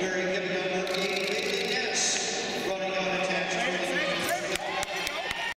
hearing